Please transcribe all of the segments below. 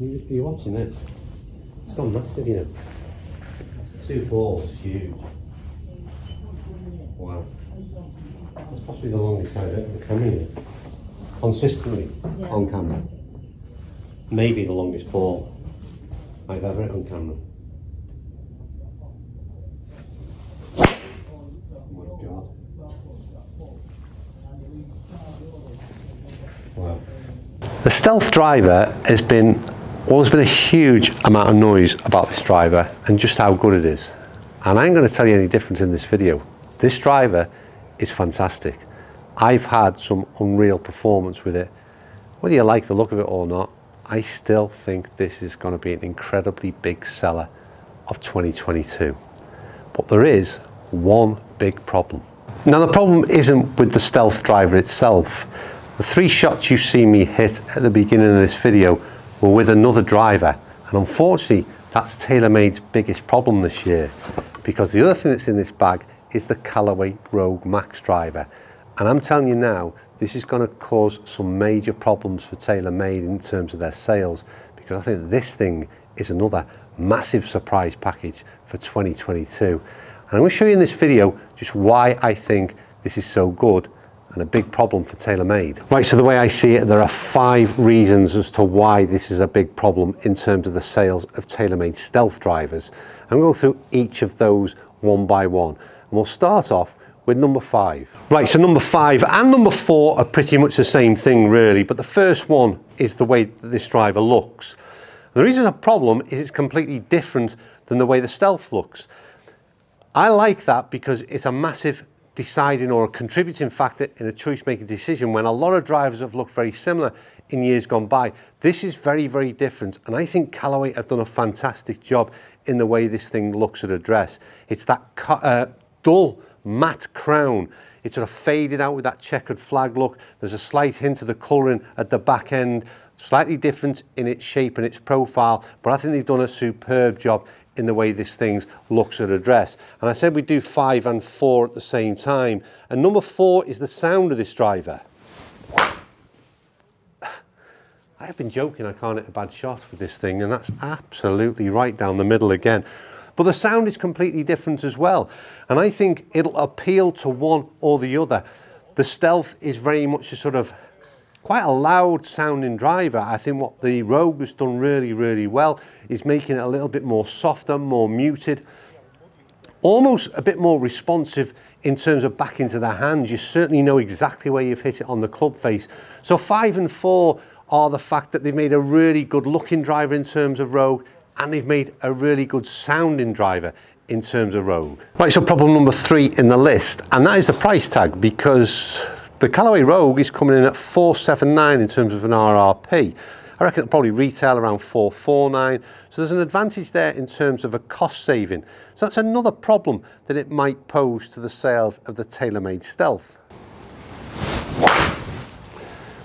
You, you're watching this. It's gone massive, you know. That's two balls, huge. Wow. That's possibly the longest I've ever come in. Consistently Yeah. on camera. Maybe the longest ball I've ever hit on camera. Oh my god. Wow. The stealth driver has been, well, there's been a huge amount of noise about this driver and just how good it is. And I ain't going to tell you any different in this video. This driver is fantastic. I've had some unreal performance with it. Whether you like the look of it or not, I still think this is going to be an incredibly big seller of 2022. But there is one big problem. Now the problem isn't with the stealth driver itself. The three shots you've seen me hit at the beginning of this video were with another driver. And unfortunately, that's TaylorMade's biggest problem this year. Because the other thing that's in this bag is the Callaway Rogue Max driver. And I'm telling you now, this is going to cause some major problems for TaylorMade in terms of their sales. Because I think this thing is another massive surprise package for 2022. And I'm going to show you in this video just why I think this is so good and a big problem for TaylorMade. Right, so the way I see it, there are five reasons as to why this is a big problem in terms of the sales of TaylorMade stealth drivers. I'm going to go through each of those one by one. And we'll start off with number five. Right, so number five and number four are pretty much the same thing really, but the first one is the way that this driver looks. The reason it's a problem is it's completely different than the way the stealth looks. I like that because it's a massive deciding or a contributing factor in a choice making decision when a lot of drivers have looked very similar in years gone by. This is very, very different. And I think Callaway have done a fantastic job in the way this thing looks at address. It's that uh, dull matte crown. It's sort of faded out with that checkered flag look. There's a slight hint of the colouring at the back end, slightly different in its shape and its profile, but I think they've done a superb job in the way this thing looks at address. And I said we do five and four at the same time. And number four is the sound of this driver. I have been joking I can't hit a bad shot with this thing and that's absolutely right down the middle again. But the sound is completely different as well. And I think it'll appeal to one or the other. The Stealth is very much a sort of quite a loud sounding driver. I think what the Rogue has done really, really well is making it a little bit more softer, more muted, almost a bit more responsive in terms of back into the hands. You certainly know exactly where you've hit it on the club face. So five and four are the fact that they've made a really good looking driver in terms of Rogue and they've made a really good sounding driver in terms of Rogue. Right, so problem number three in the list, and that is the price tag because the Callaway Rogue is coming in at 479 in terms of an RRP. I reckon it'll probably retail around 449. So there's an advantage there in terms of a cost saving. So that's another problem that it might pose to the sales of the TaylorMade Stealth.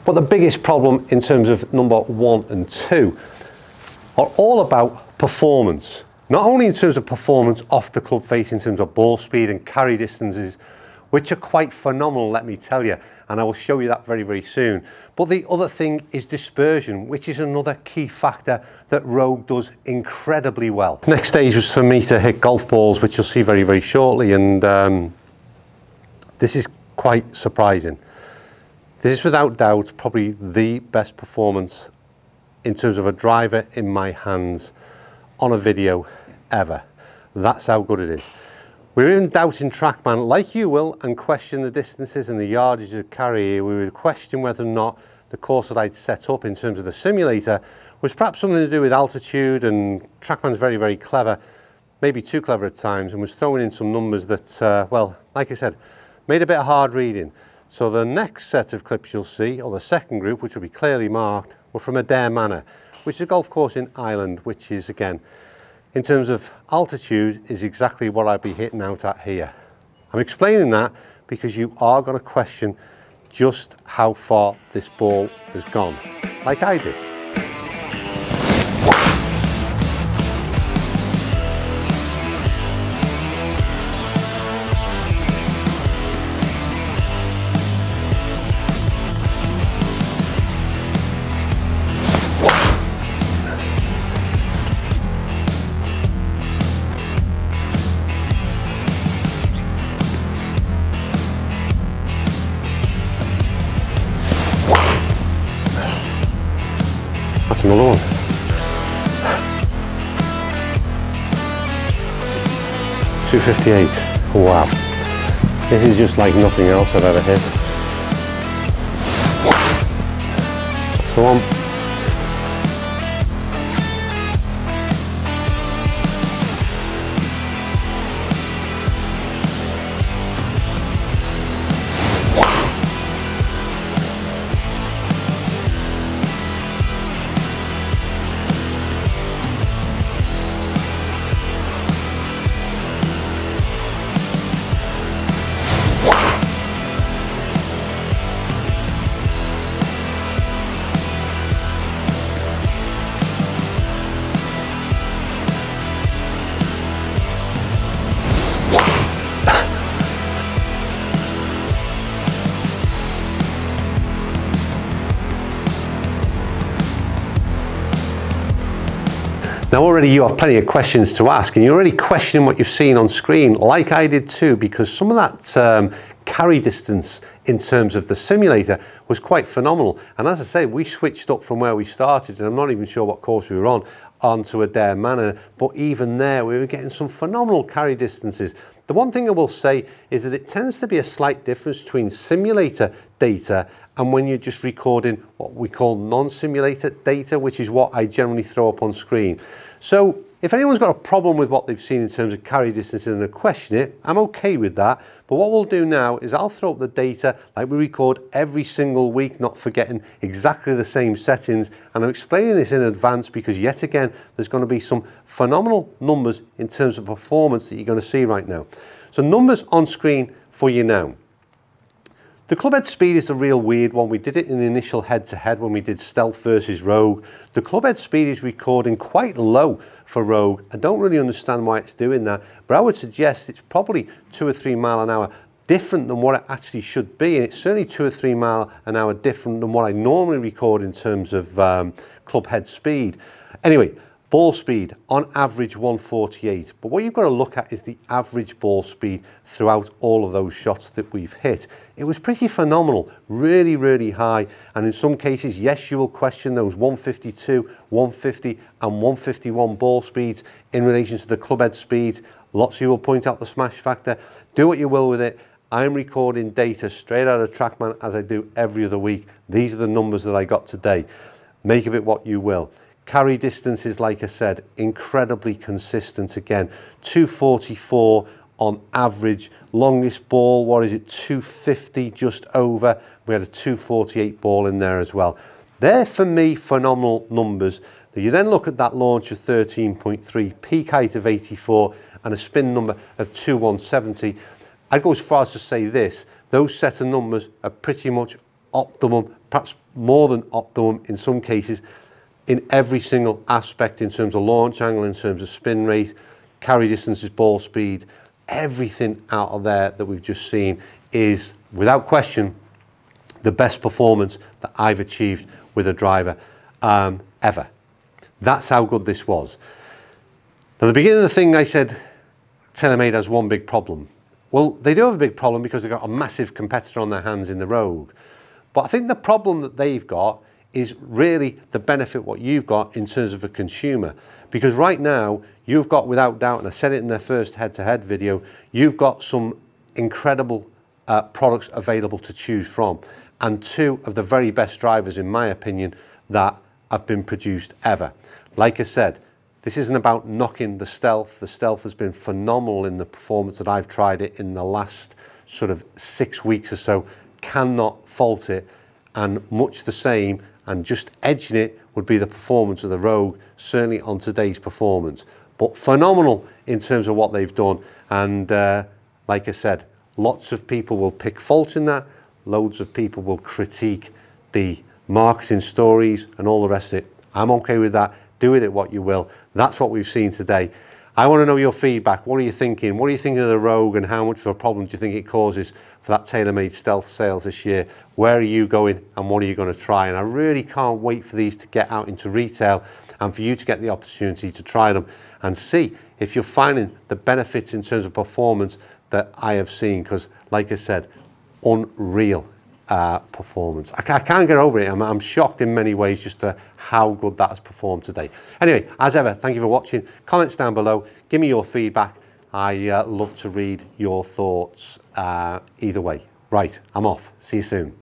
But the biggest problem in terms of number one and two are all about performance. Not only in terms of performance off the club face in terms of ball speed and carry distances, which are quite phenomenal, let me tell you, and I will show you that very, very soon. But the other thing is dispersion, which is another key factor that Rogue does incredibly well. Next stage was for me to hit golf balls, which you'll see very, very shortly, and um, this is quite surprising. This is without doubt probably the best performance in terms of a driver in my hands on a video ever. That's how good it is. We're in doubt in TrackMan, like you will, and question the distances and the yardage of carry here. We would question whether or not the course that I'd set up in terms of the simulator was perhaps something to do with altitude and TrackMan's very, very clever, maybe too clever at times, and was throwing in some numbers that, uh, well, like I said, made a bit of hard reading. So the next set of clips you'll see, or the second group, which will be clearly marked, were from Adare Manor, which is a golf course in Ireland, which is, again, in terms of altitude, is exactly what I'd be hitting out at here. I'm explaining that because you are going to question just how far this ball has gone, like I did. One. Two fifty-eight. Wow. This is just like nothing else I've ever hit. So on Now already you have plenty of questions to ask and you're already questioning what you've seen on screen like I did too because some of that um, carry distance in terms of the simulator was quite phenomenal. And as I say we switched up from where we started and I'm not even sure what course we were on onto Adare Manor but even there we were getting some phenomenal carry distances the one thing I will say is that it tends to be a slight difference between simulator data and when you're just recording what we call non-simulator data, which is what I generally throw up on screen. So if anyone's got a problem with what they've seen in terms of carry distances and they question it, I'm okay with that. But what we'll do now is I'll throw up the data like we record every single week, not forgetting exactly the same settings. And I'm explaining this in advance because yet again, there's to be some phenomenal numbers in terms of performance that you're to see right now. So numbers on screen for you now. The clubhead speed is the real weird one. We did it in the initial head-to-head -head when we did Stealth versus Rogue. The clubhead speed is recording quite low for Rogue. I don't really understand why it's doing that, but I would suggest it's probably two or three mile an hour different than what it actually should be. And it's certainly two or three mile an hour different than what I normally record in terms of um, club head speed. Anyway, Ball speed, on average 148. But what you've got to look at is the average ball speed throughout all of those shots that we've hit. It was pretty phenomenal, really, really high. And in some cases, yes, you will question those 152, 150 and 151 ball speeds in relation to the club head speed. Lots of you will point out the smash factor. Do what you will with it. I'm recording data straight out of TrackMan as I do every other week. These are the numbers that I got today. Make of it what you will. Carry distances, like I said, incredibly consistent again. 244 on average. Longest ball, what is it, 250 just over. We had a 248 ball in there as well. They're, for me, phenomenal numbers. You then look at that launch of 13.3, peak height of 84, and a spin number of 2170. I'd go as far as to say this, those set of numbers are pretty much optimum, perhaps more than optimum in some cases in every single aspect in terms of launch angle, in terms of spin rate, carry distances, ball speed, everything out of there that we've just seen is, without question, the best performance that I've achieved with a driver um, ever. That's how good this was. At the beginning of the thing, I said TaylorMade has one big problem. Well, they do have a big problem because they've got a massive competitor on their hands in the Rogue. But I think the problem that they've got is really the benefit what you've got in terms of a consumer. Because right now, you've got without doubt, and I said it in their first head-to-head -head video, you've got some incredible uh, products available to choose from. And two of the very best drivers, in my opinion, that have been produced ever. Like I said, this isn't about knocking the Stealth. The Stealth has been phenomenal in the performance that I've tried it in the last sort of six weeks or so. Cannot fault it. And much the same and just edging it would be the performance of the Rogue, certainly on today's performance. But phenomenal in terms of what they've done. And uh, like I said, lots of people will pick fault in that. Loads of people will critique the marketing stories and all the rest of it. I'm okay with that. Do with it what you will. That's what we've seen today. I want to know your feedback. What are you thinking? What are you thinking of the Rogue and how much of a problem do you think it causes for that TaylorMade stealth sales this year? Where are you going and what are you going to try? And I really can't wait for these to get out into retail and for you to get the opportunity to try them and see if you're finding the benefits in terms of performance that I have seen because like I said, unreal. Uh, performance. I, I, can't get over it. I'm, I'm, shocked in many ways just to how good that has performed today. Anyway, as ever, thank you for watching. Comments down below. Give me your feedback. I uh, love to read your thoughts uh, either way. Right, I'm off. See you soon.